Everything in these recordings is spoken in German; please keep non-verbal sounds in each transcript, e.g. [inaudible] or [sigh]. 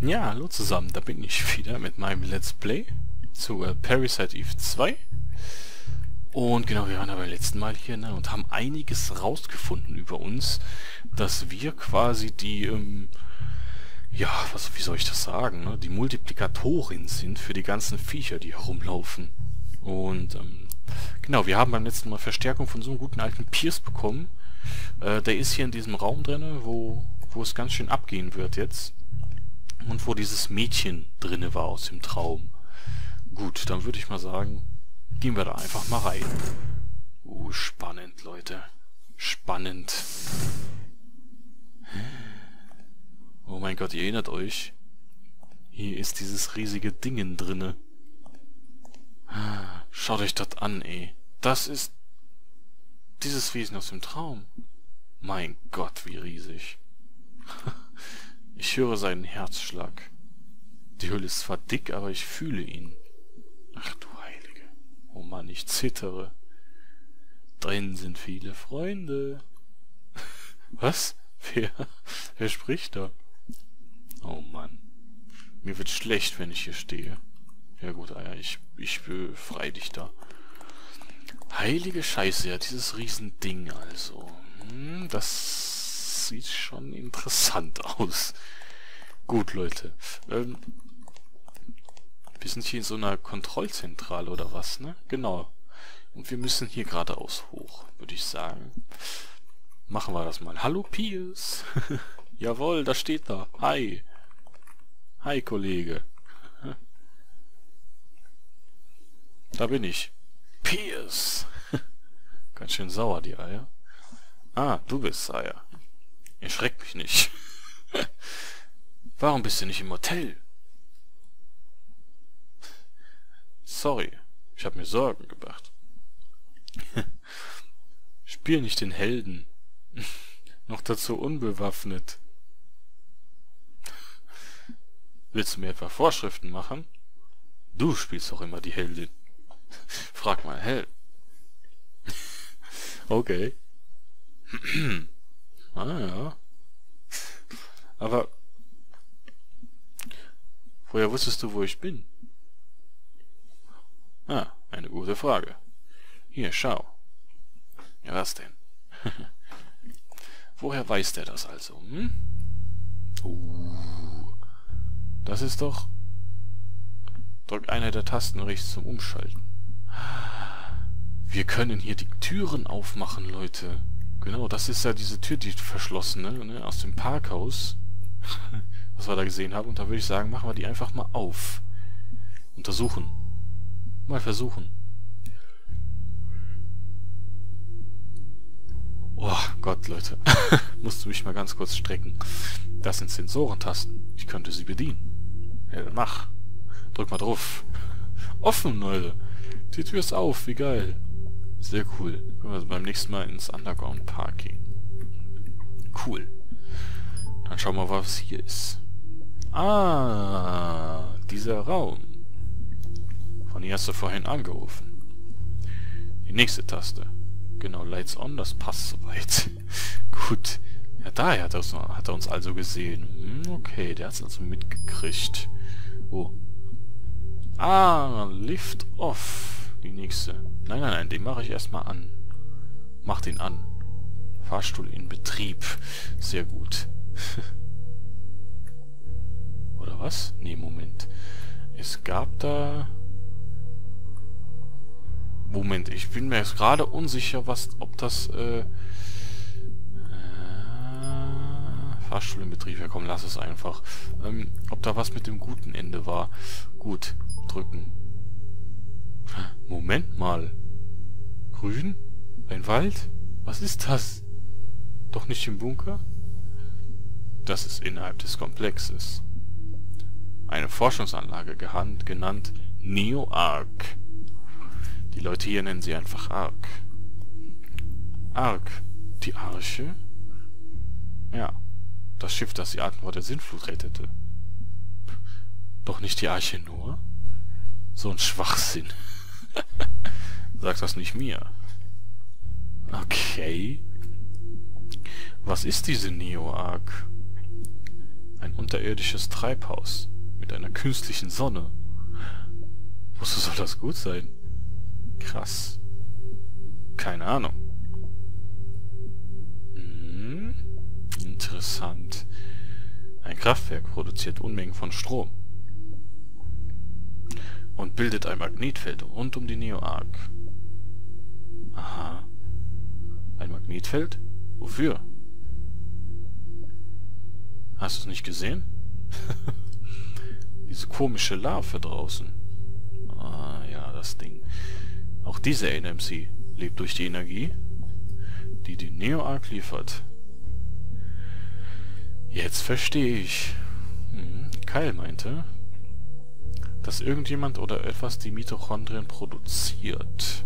Ja, hallo zusammen, da bin ich wieder mit meinem Let's Play zu äh, Parasite Eve 2. Und genau, wir waren aber beim letzten Mal hier ne, und haben einiges rausgefunden über uns, dass wir quasi die, ähm, ja, was, wie soll ich das sagen, ne, die Multiplikatorin sind für die ganzen Viecher, die herumlaufen. Und, ähm, genau, wir haben beim letzten Mal Verstärkung von so einem guten alten Pierce bekommen. Äh, der ist hier in diesem Raum drinne, wo, wo es ganz schön abgehen wird jetzt und wo dieses Mädchen drinne war aus dem Traum. Gut, dann würde ich mal sagen, gehen wir da einfach mal rein. Uh, spannend, Leute. Spannend. Oh mein Gott, ihr erinnert euch. Hier ist dieses riesige Dingen drinne. Schaut euch das an, ey. Das ist dieses Wesen aus dem Traum. Mein Gott, wie riesig. [laughs] Ich höre seinen Herzschlag. Die Hülle ist zwar dick, aber ich fühle ihn. Ach du Heilige. Oh Mann, ich zittere. Drin sind viele Freunde. [laughs] Was? Wer? Wer spricht da? Oh Mann. Mir wird schlecht, wenn ich hier stehe. Ja gut, ah ich, ich befreie dich da. Heilige Scheiße, ja, dieses Riesending also. Hm, das sieht schon interessant aus. Gut, Leute. Ähm, wir sind hier in so einer Kontrollzentrale oder was, ne? Genau. Und wir müssen hier geradeaus hoch, würde ich sagen. Machen wir das mal. Hallo, Piers. [laughs] Jawohl, da steht da. Hi. Hi, Kollege. [laughs] Da bin ich. Piers. [laughs] Ganz schön sauer, die Eier. Ah, du bist Sire. Erschreck mich nicht. Warum bist du nicht im Hotel? Sorry, ich habe mir Sorgen gemacht. Spiel nicht den Helden. Noch dazu unbewaffnet. Willst du mir etwa Vorschriften machen? Du spielst doch immer die Heldin. Frag mal Hell. okay. Ah ja. Aber woher wusstest du, wo ich bin? Ah, eine gute Frage. Hier, schau. Ja, was denn? [laughs] woher weiß der das also? Hm? Uh, das ist doch... Drück eine der Tasten rechts zum Umschalten. Wir können hier die Türen aufmachen, Leute. Genau, das ist ja diese Tür, die verschlossene, ne, aus dem Parkhaus, [laughs] was wir da gesehen haben. Und da würde ich sagen, machen wir die einfach mal auf. Untersuchen. Mal versuchen. Oh Gott, Leute. [laughs] Musste mich mal ganz kurz strecken. Das sind Sensorentasten. Ich könnte sie bedienen. Ja, mach. Drück mal drauf. Offen, Leute. Die Tür ist auf. Wie geil. Sehr cool. Wir beim nächsten Mal ins Underground Park gehen. Cool. Dann schauen wir mal, was hier ist. Ah, dieser Raum. Von hier hast du vorhin angerufen. Die nächste Taste. Genau, Lights On, das passt soweit. [laughs] Gut. Ja, daher hat, hat er uns also gesehen. Hm, okay, der hat es also mitgekriegt. Oh. Ah, Lift Off. Die nächste. Nein, nein, nein, den mache ich erstmal an. Mach den an. Fahrstuhl in Betrieb. Sehr gut. [laughs] Oder was? Nee, Moment. Es gab da... Moment, ich bin mir jetzt gerade unsicher, was, ob das, äh, äh, Fahrstuhl in Betrieb, ja komm, lass es einfach. Ähm, ob da was mit dem guten Ende war. Gut, drücken. Moment mal. Grün? Ein Wald? Was ist das? Doch nicht im Bunker? Das ist innerhalb des Komplexes. Eine Forschungsanlage genannt Neo-Ark. Die Leute hier nennen sie einfach Ark. Ark. Die Arche? Ja. Das Schiff, das die Arken vor der Sintflut rettete. Doch nicht die Arche nur? So ein Schwachsinn. [laughs] Sag das nicht mir. Okay. Was ist diese Neo-Arc? Ein unterirdisches Treibhaus mit einer künstlichen Sonne. Wozu soll das gut sein? Krass. Keine Ahnung. Hm, interessant. Ein Kraftwerk produziert Unmengen von Strom und bildet ein Magnetfeld rund um die Neo-Arc. Aha. Ein Magnetfeld? Wofür? Hast du es nicht gesehen? [laughs] Diese komische Larve draußen. Ah, ja, das Ding. Auch diese NMC lebt durch die Energie, die die Neo-Arc liefert. Jetzt verstehe ich. Hm, Kyle meinte, dass irgendjemand oder etwas die Mitochondrien produziert.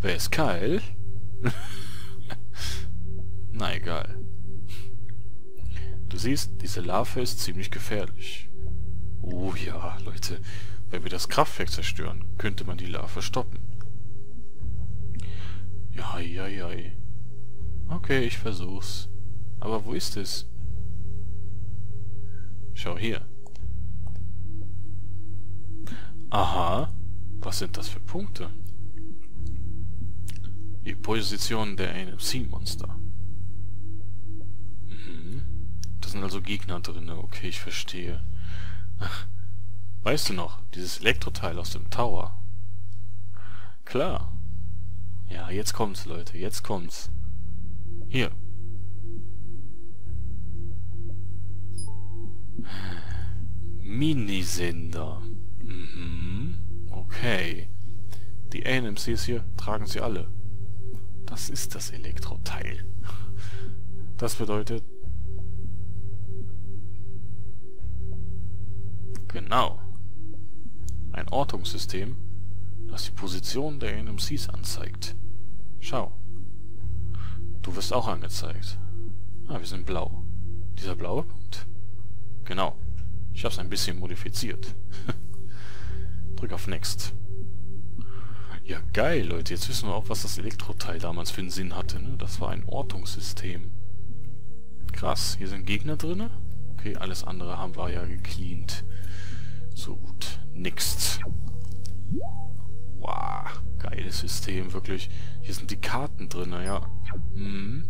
Wer ist Kyle? [laughs] Na egal. Du siehst, diese Larve ist ziemlich gefährlich. Oh ja, Leute. Wenn wir das Kraftwerk zerstören, könnte man die Larve stoppen. Ja, ja, ja. Okay, ich versuch's. Aber wo ist es? Schau hier. Aha. Was sind das für Punkte? Die Position der NMC-Monster. Mhm. Das sind also Gegner drin. Okay, ich verstehe. Weißt du noch, dieses Elektroteil aus dem Tower? Klar. Ja, jetzt kommt's, Leute. Jetzt kommt's. Hier. Minisender. Okay. Die ANMCs hier tragen sie alle. Das ist das Elektroteil. Das bedeutet... Genau. Ein Ortungssystem, das die Position der ANMCs anzeigt. Schau. Du wirst auch angezeigt. Ah, wir sind blau. Dieser blaue Punkt? Genau. Ich habe es ein bisschen modifiziert. [laughs] Drück auf Next. Ja, geil, Leute. Jetzt wissen wir auch, was das Elektroteil damals für einen Sinn hatte. Ne? Das war ein Ortungssystem. Krass. Hier sind Gegner drin. Okay, alles andere haben wir ja gecleant. So gut. Next. Wow. Geiles System, wirklich. Hier sind die Karten drin, ja. Mhm.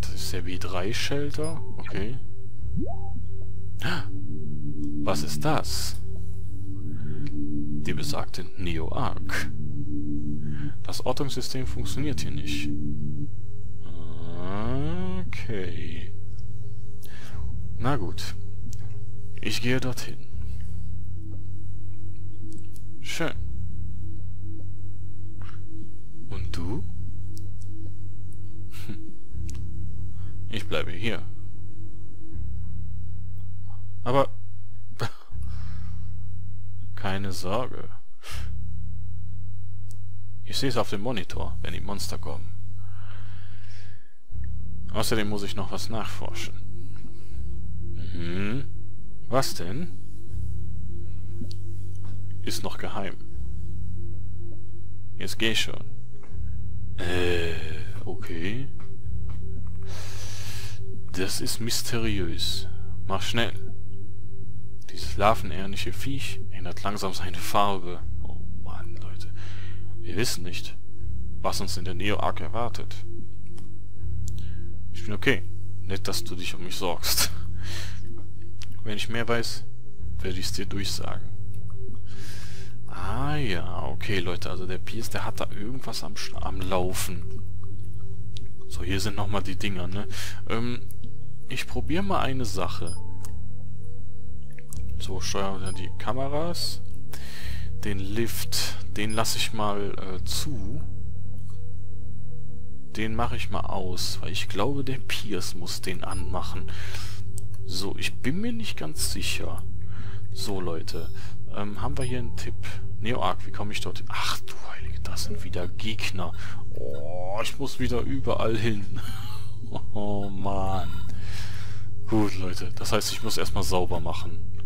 Das ist der W3-Shelter. Okay. Was ist das? Die besagte Neo-Arc. Das Ortungssystem funktioniert hier nicht. Okay. Na gut. Ich gehe dorthin. Schön. Und du? Hm. Ich bleibe hier. Aber... Keine Sorge. Ich sehe es auf dem Monitor, wenn die Monster kommen. Außerdem muss ich noch was nachforschen. Mhm. Was denn? Ist noch geheim. Jetzt geh schon. Äh, okay. Das ist mysteriös. Mach schnell. Dieses larvenähnliche Viech ändert langsam seine Farbe. Oh Mann, Leute. Wir wissen nicht, was uns in der Neo-Arc erwartet. Ich bin okay. Nett, dass du dich um mich sorgst. Wenn ich mehr weiß, werde ich es dir durchsagen. Ah ja, okay, Leute. Also der Pierce, der hat da irgendwas am, am Laufen. So, hier sind nochmal die Dinger, ne? Ähm, ich probiere mal eine Sache. So, steuern wir die Kameras. Den Lift, den lasse ich mal äh, zu. Den mache ich mal aus, weil ich glaube, der Pierce muss den anmachen. So, ich bin mir nicht ganz sicher. So, Leute. Ähm, haben wir hier einen Tipp? Neoark, wie komme ich dort? Ach du Heilige, das sind wieder Gegner. Oh, ich muss wieder überall hin. [laughs] oh, Mann. Gut, Leute. Das heißt, ich muss erstmal sauber machen.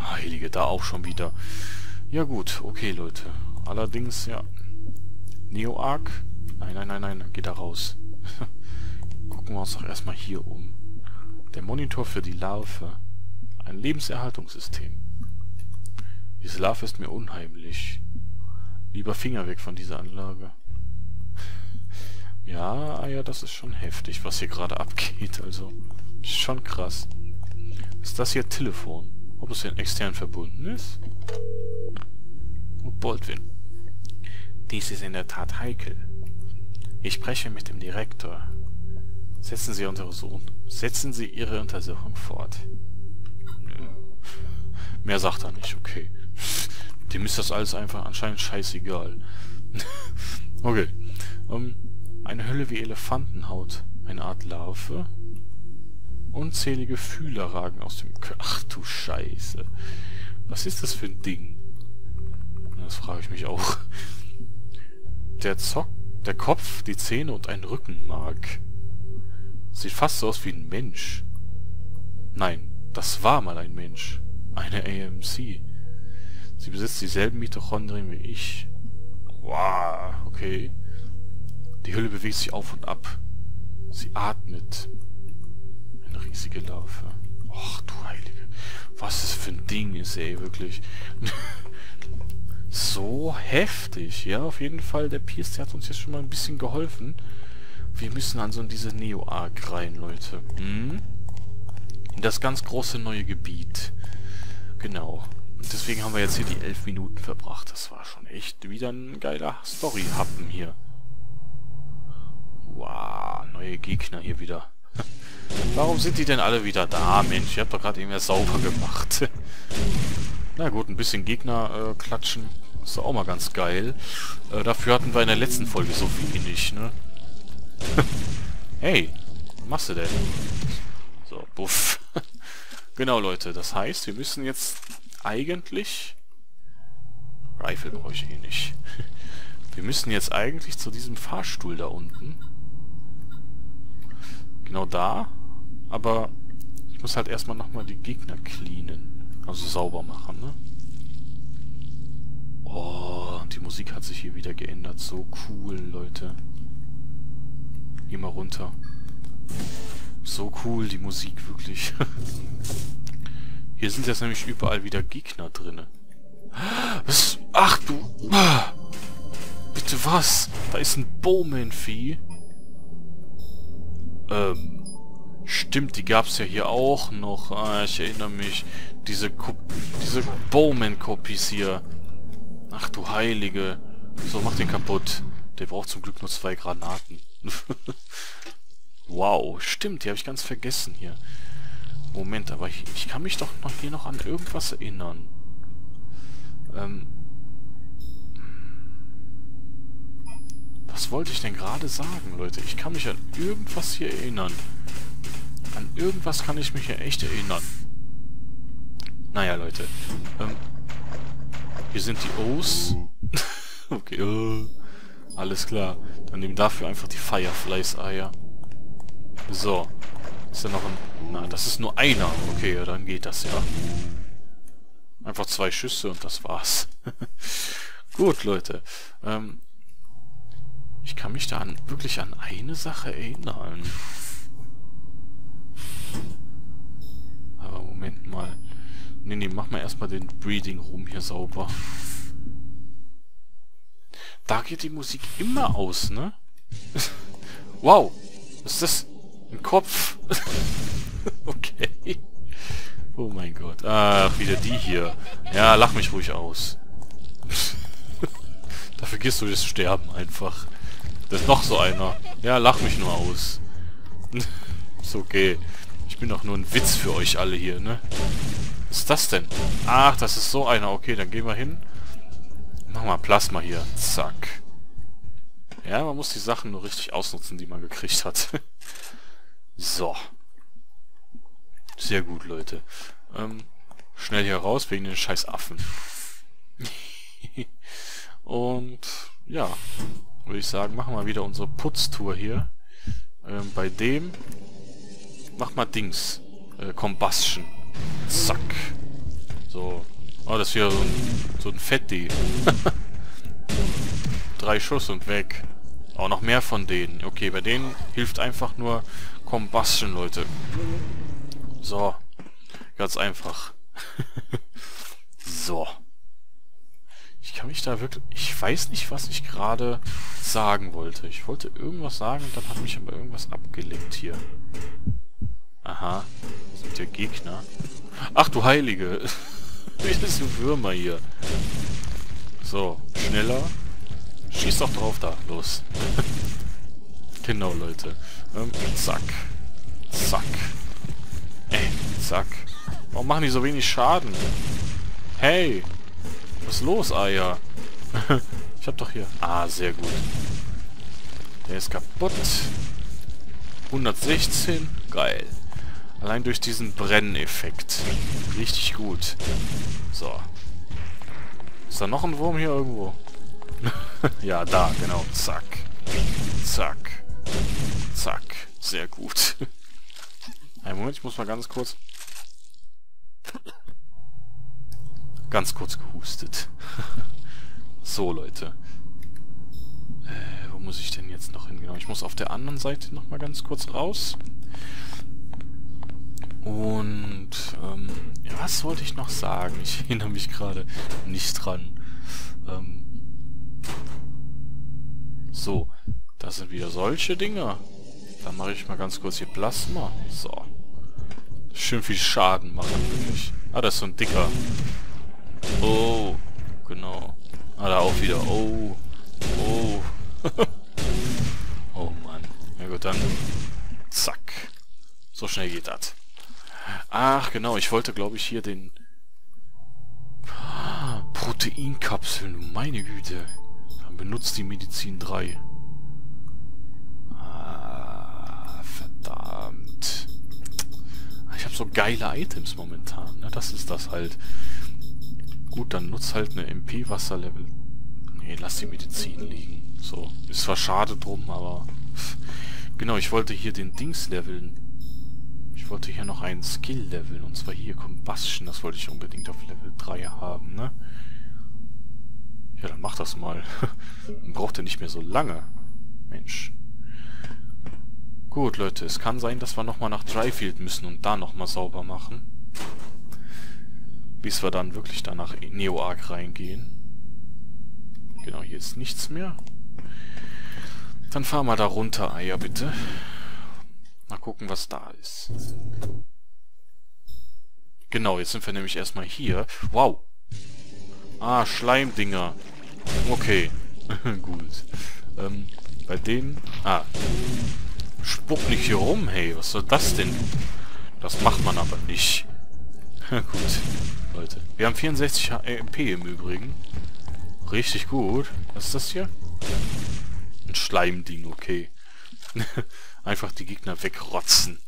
Heilige, da auch schon wieder. Ja gut, okay, Leute. Allerdings, ja. Neo-Arc? Nein, nein, nein, nein, geh da raus. [laughs] Gucken wir uns doch erstmal hier um. Der Monitor für die Larve. Ein Lebenserhaltungssystem. Diese Larve ist mir unheimlich. Lieber Finger weg von dieser Anlage. Ja, ah ja, das ist schon heftig, was hier gerade abgeht. Also, schon krass. Ist das hier Telefon? Ob es denn extern verbunden ist? Baldwin. Dies ist in der Tat heikel. Ich spreche mit dem Direktor. Setzen Sie, Untersuchung, setzen Sie Ihre Untersuchung fort. Mehr sagt er nicht, okay. Dem ist das alles einfach anscheinend scheißegal. [laughs] okay. Um, ähm, eine Hülle wie Elefantenhaut. Eine Art Larve. Unzählige Fühler ragen aus dem K Ach du Scheiße. Was ist das für ein Ding? Das frage ich mich auch. Der Zock, der Kopf, die Zähne und ein Rückenmark. Sieht fast so aus wie ein Mensch. Nein, das war mal ein Mensch. Eine AMC. Sie besitzt dieselben Mitochondrien wie ich. Wow, okay. Die Hülle bewegt sich auf und ab. Sie atmet. Riesige Larve. Och, du Heilige. Was das für ein Ding ist, ey, wirklich. [laughs] so heftig. Ja, auf jeden Fall, der Pierce, der hat uns jetzt schon mal ein bisschen geholfen. Wir müssen also in diese Neo-Arc rein, Leute. Hm? In das ganz große neue Gebiet. Genau. Und deswegen haben wir jetzt hier die elf Minuten verbracht. Das war schon echt wieder ein geiler Story-Happen hier. Wow, neue Gegner hier wieder. Warum sind die denn alle wieder da, Mensch? Ihr habt doch gerade irgendwas sauber gemacht. [laughs] Na gut, ein bisschen Gegner äh, klatschen. Ist auch mal ganz geil. Äh, dafür hatten wir in der letzten Folge so viel nicht, ne? [laughs] hey, was machst du denn? So, buff. [laughs] genau, Leute. Das heißt, wir müssen jetzt eigentlich... Rifle brauche ich eh nicht. wir müssen jetzt eigentlich zu diesem Fahrstuhl da unten. Genau da. Aber ich muss halt erstmal nochmal die Gegner cleanen. Also sauber machen, ne? Oh, die Musik hat sich hier wieder geändert. So cool, Leute. Geh mal runter. So cool, die Musik, wirklich. [laughs] Hier sind jetzt nämlich überall wieder Gegner drinne. Was? Ach du... Bitte was? Da ist ein Bowman-Vieh. Ähm... Stimmt, die gab's ja hier auch noch. Ah, ich erinnere mich. Diese Ko diese Bowman-Copies hier. Ach du Heilige. So, mach den kaputt. Der braucht zum Glück nur zwei Granaten. [laughs] wow, stimmt, die habe ich ganz vergessen hier. Moment, aber ich, ich, kann mich doch noch hier noch an irgendwas erinnern. Ähm, was wollte ich denn gerade sagen, Leute? Ich kann mich an irgendwas hier erinnern. An irgendwas kann ich mich ja echt erinnern. Naja, Leute. Ähm, hier sind die O's. [laughs] okay, uh, alles klar. Dann nehmen dafür einfach die Fireflies-Eier. So. Ist da noch ein... Na, das ist nur einer. Okay, ja, dann geht das ja. Einfach zwei Schüsse und das war's. [laughs] Gut, Leute. Ähm, ich kann mich da an, wirklich an eine Sache erinnern. Aber Moment mal. Nee, nee, mach mal erstmal den Breeding Room hier sauber. Da geht die Musik immer aus, ne? [laughs] wow! Was ist das? Ein Kopf? [laughs] okay. Oh mein Gott. Ach, wieder die hier. Ja, lach mich ruhig aus. [laughs] da vergisst du das Sterben einfach. Das ist noch so einer. Ja, lach mich nur aus. ist okay. Ich bin doch nur ein Witz für euch alle hier, ne? Ist das denn? Ach, das ist so einer. Okay, dann gehen wir hin. Machen wir Plasma hier. Zack. Ja, man muss die Sachen nur richtig ausnutzen, die man gekriegt hat. [laughs] so. Sehr gut, Leute. Ähm, schnell hier raus, wegen den scheiß Affen. [laughs] Und ja, würde ich sagen, machen wir wieder unsere Putztour hier. Ähm, bei dem mach mal Dings. Äh, Combustion. Zack. So, Oh, das ist wieder so ein, so ein Fetti. [laughs] Drei Schuss und weg. Auch noch mehr von denen. Okay, bei denen hilft einfach nur Combustion, Leute. So. Ganz einfach. [laughs] so. Ich kann mich da wirklich... Ich weiß nicht, was ich gerade sagen wollte. Ich wollte irgendwas sagen und dann hat mich aber irgendwas abgelenkt hier. Aha. Sind ja Gegner. Ach du Heilige. [laughs] Wie sind Würmer hier. So, schneller. Schieß doch drauf da. Los. [laughs] genau, Leute. Ähm, zack. Zack. Ey, zack. Warum machen die so wenig Schaden? Hey! Was ist los, Eier? [laughs] ich hab doch hier... Ah, sehr gut. Der ist kaputt. 116. Geil. Allein durch diesen Brenneffekt. Richtig gut. So. Ist da noch ein Wurm hier irgendwo? [laughs] ja, da, genau. Zack. Zack. Zack. Sehr gut. [laughs] Einen Moment, ich muss mal ganz kurz... ganz kurz gehustet. [laughs] so, Leute. Äh, wo muss ich denn jetzt noch hin? Genau, ich muss auf der anderen Seite noch mal ganz kurz raus. Und, ähm, was wollte ich noch sagen? Ich erinnere mich gerade nicht dran. Ähm, so, das sind wieder solche Dinger. Dann mache ich mal ganz kurz hier Plasma. So. Schön viel Schaden machen, wirklich. Ah, das ist so ein dicker. Oh, genau. Ah, da auch wieder. Oh, oh. [laughs] oh Mann. Ja gut, dann zack. So schnell geht das. Ach, genau, ich wollte, glaube ich, hier den... Proteinkapseln, meine Güte. Dann benutzt die Medizin 3. Ah, verdammt. Ich habe so geile Items momentan, ne? Das ist das halt. Gut, dann nutzt halt eine MP-Wasserlevel. Nee, lass die Medizin liegen. So, ist zwar schade drum, aber... Genau, ich wollte hier den Dings leveln. Ich wollte hier noch einen Skill leveln, und zwar hier Combustion, das wollte ich unbedingt auf Level 3 haben, ne? Ja, dann mach das mal. [laughs] Dann braucht er nicht mehr so lange. Mensch. Gut, Leute, es kann sein, dass wir nochmal nach Dryfield müssen und da nochmal sauber machen. Bis wir dann wirklich da nach Neo-Arc reingehen. Genau, hier ist nichts mehr. Dann fahren wir da runter, Eier, bitte. Mal gucken, was da ist. Genau, jetzt sind wir nämlich erstmal hier. Wow. Ah, Schleimdinger. Okay. [laughs] Gut. Ähm, bei denen... Ah. Spuck nicht hier rum, hey. Was soll das denn? Das macht man aber nicht. [laughs] gut. Leute. Wir haben 64 MP im Übrigen. Richtig gut. Was ist das hier? Ein Schleimding, okay. [laughs] Einfach die Gegner wegrotzen.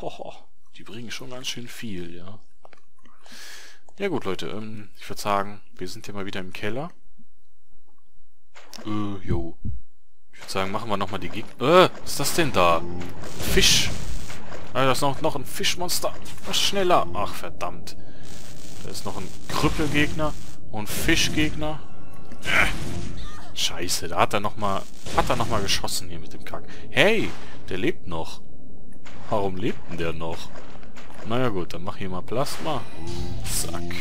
Boah, die bringen schon ganz schön viel, ja. Ja gut, Leute, ähm, ich würde sagen, wir sind hier mal wieder im Keller. Äh, jo. Ich würde sagen, machen wir nochmal die Gegner... Äh, was ist das denn da? Fisch. Ah, da ist noch, noch ein Fischmonster. Was schneller. Ach, verdammt. Da ist noch ein Krüppelgegner und Fischgegner. Äh. Scheiße, da hat er nochmal... Hat er nochmal geschossen hier mit dem Kack. Hey, der lebt noch. Warum lebt denn der noch? Naja gut, dann mach hier mal Plasma. Zack.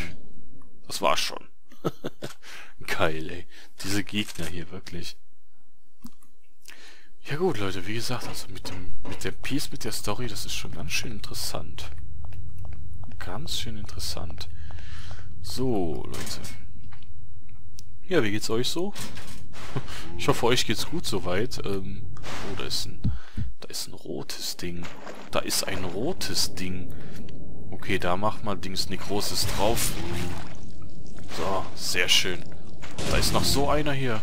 Das war's schon. [laughs] Geil, ey. Diese Gegner hier, wirklich. Ja gut, Leute, wie gesagt, also mit dem mit der Piece, mit der Story, das ist schon ganz schön interessant. Ganz schön interessant. So, Leute. Ja, wie geht's euch so? [laughs] Ich hoffe, euch geht's gut soweit. Ähm, oh, da ist ein, da ist ein rotes Ding. Da ist ein rotes Ding. Okay, da macht mal Dings nicht Großes drauf. So, sehr schön. Da ist noch so einer hier.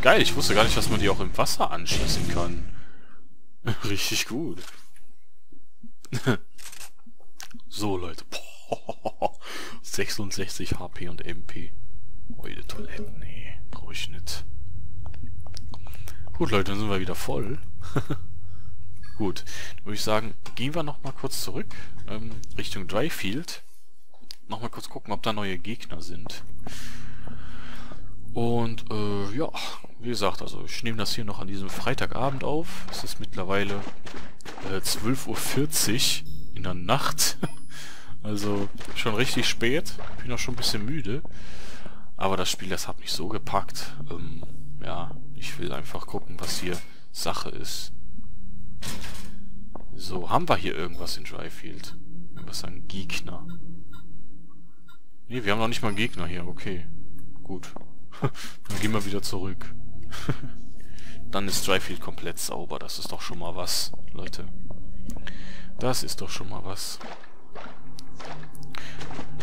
Geil, ich wusste gar nicht, dass man die auch im Wasser anschießen kann. [laughs] Richtig gut. [laughs] so, Leute. 66 HP und MP. Eure Toiletten, nee. Brauche ich nicht. Gut, Leute, dann sind wir wieder voll. [laughs] Gut, dann würde ich sagen, gehen wir nochmal kurz zurück ähm, Richtung Dryfield. Nochmal kurz gucken, ob da neue Gegner sind. Und, äh, ja, wie gesagt, also ich nehme das hier noch an diesem Freitagabend auf. Es ist mittlerweile äh, 12.40 Uhr in der Nacht. [laughs] also schon richtig spät. Bin auch schon ein bisschen müde. Aber das Spiel, das hat mich so gepackt. Ähm, ja, ich will einfach gucken, was hier Sache ist. So, haben wir hier irgendwas in Dryfield? Irgendwas an Gegner? Ne, wir haben noch nicht mal einen Gegner hier. Okay, gut. [laughs] Dann gehen wir wieder zurück. [laughs] Dann ist Dryfield komplett sauber. Das ist doch schon mal was, Leute. Das ist doch schon mal was.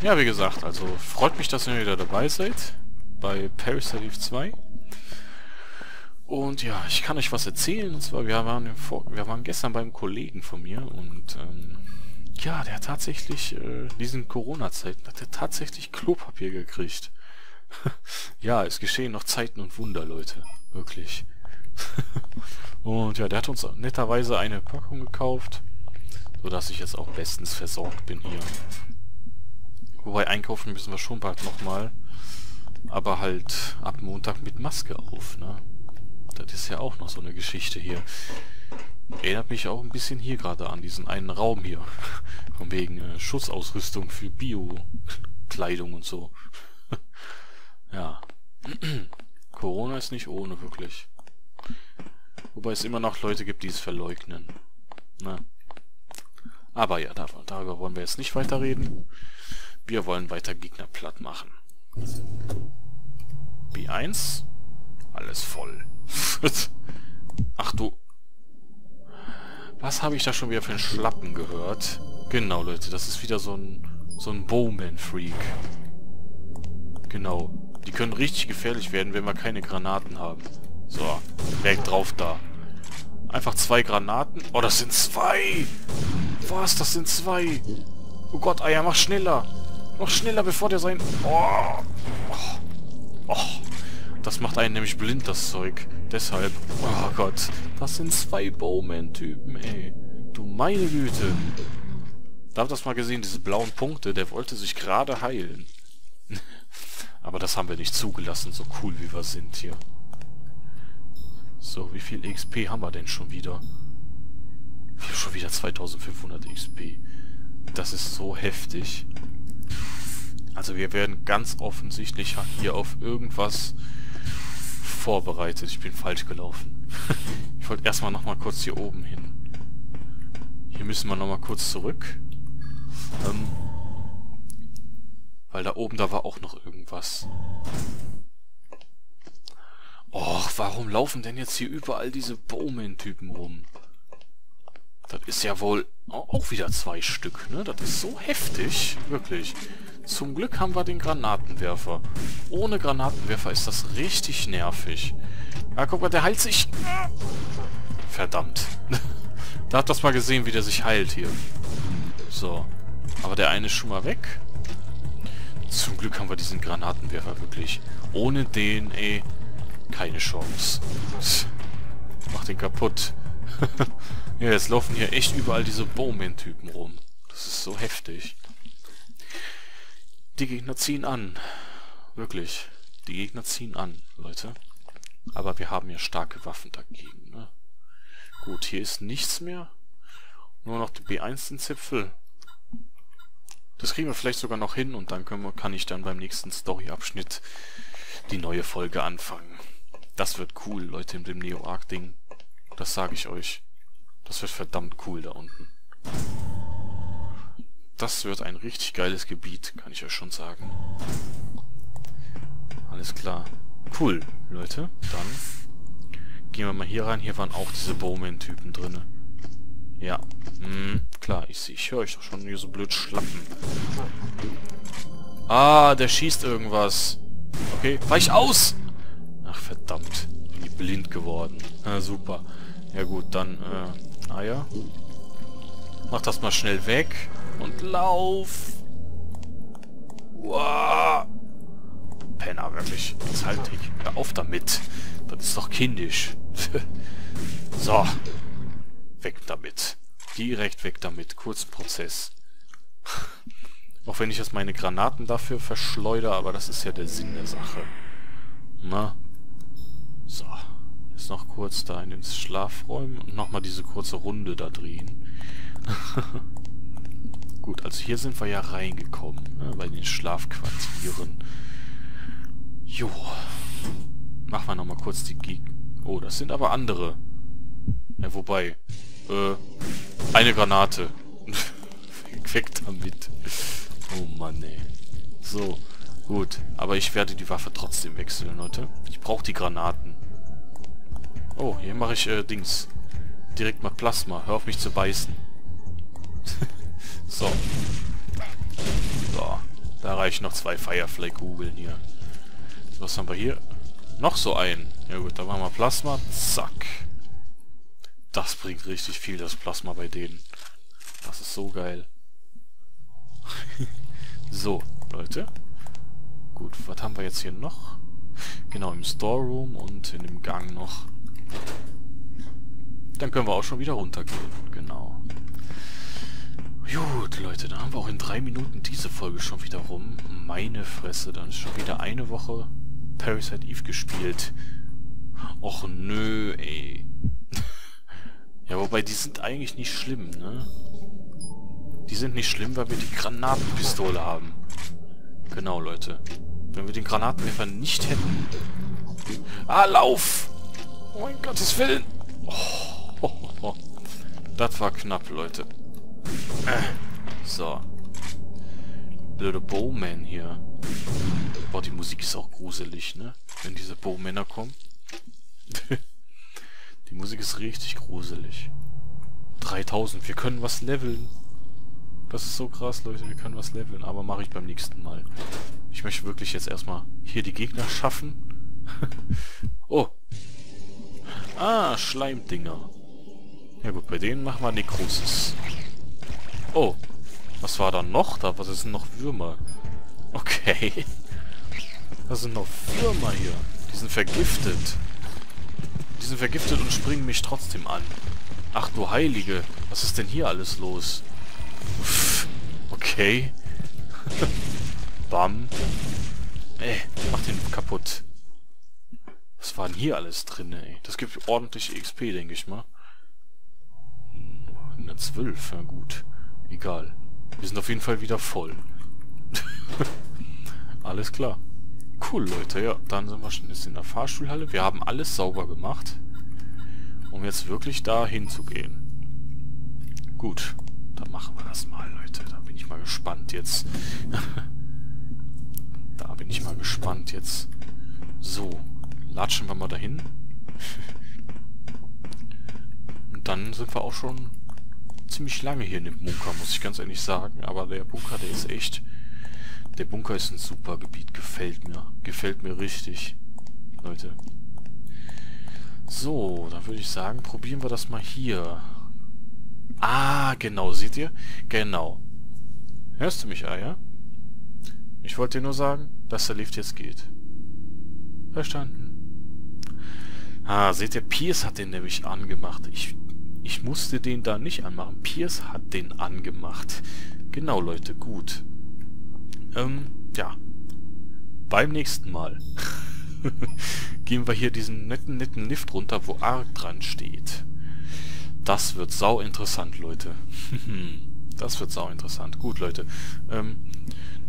Ja, wie gesagt, also freut mich, dass ihr wieder dabei seid bei Parasite 2. Und ja, ich kann euch was erzählen. Und zwar, wir waren, wir waren gestern beim Kollegen von mir und ähm, ja, der hat tatsächlich, äh, diesen Corona-Zeiten, hat er tatsächlich Klopapier gekriegt. [laughs] ja, es geschehen noch Zeiten und Wunder, Leute. Wirklich. [laughs] und ja, der hat uns netterweise eine Packung gekauft, sodass ich jetzt auch bestens versorgt bin hier. Wobei einkaufen müssen wir schon bald nochmal. Aber halt ab Montag mit Maske auf, ne? Das ist ja auch noch so eine Geschichte hier. Erinnert mich auch ein bisschen hier gerade an diesen einen Raum hier. [laughs] Von wegen äh, Schutzausrüstung für Bio-Kleidung und so. [laughs] ja. [clears throat] Corona ist nicht ohne, wirklich. Wobei es immer noch Leute gibt, die es verleugnen. Ne? Aber ja, darüber wollen wir jetzt nicht weiterreden. Wir wollen weiter Gegner platt machen. B1. Alles voll. [laughs] Ach du. Was habe ich da schon wieder für einen Schlappen gehört? Genau, Leute, das ist wieder so ein, so ein Bowman-Freak. Genau. Die können richtig gefährlich werden, wenn wir keine Granaten haben. So, direkt drauf da. Einfach zwei Granaten. Oh, das sind zwei! Was? Das sind zwei! Oh Gott, Eier, mach schneller! Noch schneller, bevor der sein... Oh! Oh! oh. Das macht einen nämlich blind, das Zeug. Deshalb... Oh Gott. Das sind zwei Bowman-Typen, ey. Du meine Güte. Da habt ihr das mal gesehen, diese blauen Punkte. Der wollte sich gerade heilen. [laughs] Aber das haben wir nicht zugelassen, so cool wie wir sind hier. So, wie viel XP haben wir denn schon wieder? Schon wieder 2500 XP. Das ist so heftig. Also wir werden ganz offensichtlich hier auf irgendwas vorbereitet. Ich bin falsch gelaufen. [laughs] ich wollte erstmal nochmal kurz hier oben hin. Hier müssen wir nochmal kurz zurück. Ähm, weil da oben, da war auch noch irgendwas. Och, warum laufen denn jetzt hier überall diese Bowman-Typen rum? Das ist ja wohl auch wieder zwei Stück, ne? Das ist so heftig. Wirklich. Zum Glück haben wir den Granatenwerfer. Ohne Granatenwerfer ist das richtig nervig. Ja, guck mal, der heilt sich. Verdammt. [laughs] da hat das mal gesehen, wie der sich heilt hier. So. Aber der eine ist schon mal weg. Zum Glück haben wir diesen Granatenwerfer wirklich. Ohne den, ey, keine Chance. [laughs] Mach den kaputt. [laughs] ja, jetzt laufen hier echt überall diese Bowman-Typen rum. Das ist so heftig. Die Gegner ziehen an. Wirklich. Die Gegner ziehen an, Leute. Aber wir haben ja starke Waffen dagegen, ne? Gut, hier ist nichts mehr. Nur noch die B1 den Zipfel. Das kriegen wir vielleicht sogar noch hin und dann wir, kann ich dann beim nächsten Story-Abschnitt die neue Folge anfangen. Das wird cool, Leute, mit dem Neo-Arc-Ding. Das sage ich euch. Das wird verdammt cool da unten. Das wird ein richtig geiles Gebiet, kann ich euch schon sagen. Alles klar. Cool, Leute. Dann gehen wir mal hier rein. Hier waren auch diese Bowman-Typen drinne. Ja. Hm, klar, ich. Ich höre euch doch schon hier so blöd schlappen. Ah, der schießt irgendwas. Okay, weich aus! Ach, verdammt. Bin ich blind geworden. Na, super. Ja gut, dann, äh... Ja. Mach das mal schnell weg. Und lauf! Wow. Penner, wirklich. Jetzt halt ich. Hör auf damit. Das ist doch kindisch. [laughs] so. Weg damit. Direkt weg damit. Kurzen Prozess. [laughs] Auch wenn ich jetzt meine Granaten dafür verschleudere, aber das ist ja der Sinn der Sache. Na? Jetzt noch kurz da in den Schlafräumen und nochmal diese kurze Runde da drehen. [laughs] Gut, also hier sind wir ja reingekommen, ne, bei den Schlafquartieren. Jo. Machen wir nochmal kurz die Gegner. Oh, das sind aber andere. Ja, wobei. Äh, eine Granate. [laughs] Weg damit. Oh Mann, ey. So, gut. Aber ich werde die Waffe trotzdem wechseln, Leute. Ich brauche die Granaten. Oh, hier mache ich, äh, Dings. Direkt mal Plasma. Hör auf mich zu beißen. [laughs] so. So. Da reichen noch zwei Firefly-Kugeln hier. Was haben wir hier? Noch so einen. Ja gut, dann machen wir Plasma. Zack. Das bringt richtig viel, das Plasma bei denen. Das ist so geil. [laughs] so, Leute. Gut, was haben wir jetzt hier noch? Genau, im Storeroom und in dem Gang noch. Dann können wir auch schon wieder runtergehen. Genau. Gut, Leute, dann haben wir auch in drei Minuten diese Folge schon wieder rum. Meine Fresse, dann ist schon wieder eine Woche Parasite Eve gespielt. Och nö, ey. [laughs] ja, wobei, die sind eigentlich nicht schlimm, ne? Die sind nicht schlimm, weil wir die Granatenpistole haben. Genau, Leute. Wenn wir den Granatenwerfer nicht hätten... Ah, lauf! Oh mein Gottes Willen! Oh, oh, oh. Das war knapp, Leute. Äh, so. Blöde Bowman hier. Boah, die Musik ist auch gruselig, ne? Wenn diese Bowmänner kommen. [laughs] die Musik ist richtig gruselig. 3000, wir können was leveln. Das ist so krass, Leute, wir können was leveln. Aber mache ich beim nächsten Mal. Ich möchte wirklich jetzt erstmal hier die Gegner schaffen. [laughs] oh. Ah, Schleimdinger. Ja gut, bei denen machen wir Nekrosis. Oh. Was war da noch? Da was sind noch Würmer. Okay. [laughs] Da sind noch Würmer hier. Die sind vergiftet. Die sind vergiftet und springen mich trotzdem an. Ach du Heilige. Was ist denn hier alles los? Uff. Okay. [laughs] Bam. Ey, mach den kaputt. Was war denn hier alles drin, ey? Das gibt ordentlich XP, denke ich mal. 112, ja gut. Egal. Wir sind auf jeden Fall wieder voll. [laughs] alles klar. Cool, Leute. Ja, dann sind wir schon jetzt in der Fahrstuhlhalle. Wir haben alles sauber gemacht, um jetzt wirklich da hinzugehen. Gut, dann machen wir das mal, Leute. Da bin ich mal gespannt jetzt. [laughs] da bin ich mal gespannt jetzt. So, latschen wir mal dahin. Und dann sind wir auch schon ziemlich lange hier in dem Bunker, muss ich ganz ehrlich sagen. Aber der Bunker, der ist echt... Der Bunker ist ein super Gebiet. Gefällt mir. Gefällt mir richtig. Leute. So, dann würde ich sagen, probieren wir das mal hier. Ah, genau. Seht ihr? Genau. Hörst du mich, Eier? Ich wollte dir nur sagen, dass der Lift jetzt geht. Verstanden. Ah, seht ihr, Pierce hat den nämlich angemacht. Ich ich musste den da nicht anmachen. Pierce hat den angemacht. Genau, Leute, gut. Ähm, ja. Beim nächsten Mal [laughs] gehen wir hier diesen netten, netten Lift runter, wo Ark dran steht. Das wird sau interessant, Leute. [laughs] das wird sau interessant. Gut, Leute. Ähm,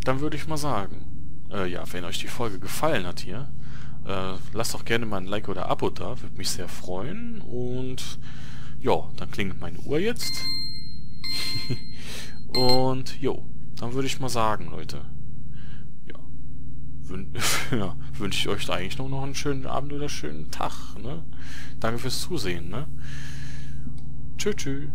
dann würde ich mal sagen, äh, ja, wenn euch die Folge gefallen hat hier, äh, lasst doch gerne mal ein Like oder Abo da, würde mich sehr freuen. Und ja, dann klingelt meine Uhr jetzt. [laughs] Und jo, dann würde ich mal sagen, Leute. Ja, wün [laughs] ja wünsche ich euch da eigentlich noch, noch einen schönen Abend oder schönen Tag. Ne? Danke fürs Zusehen. Ne? Tschüss, tschüss.